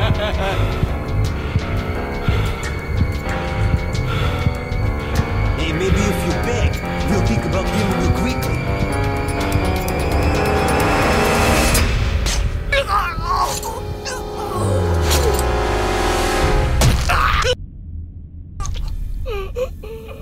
hey, maybe if you beg, we'll think about giving you quickly. Oh!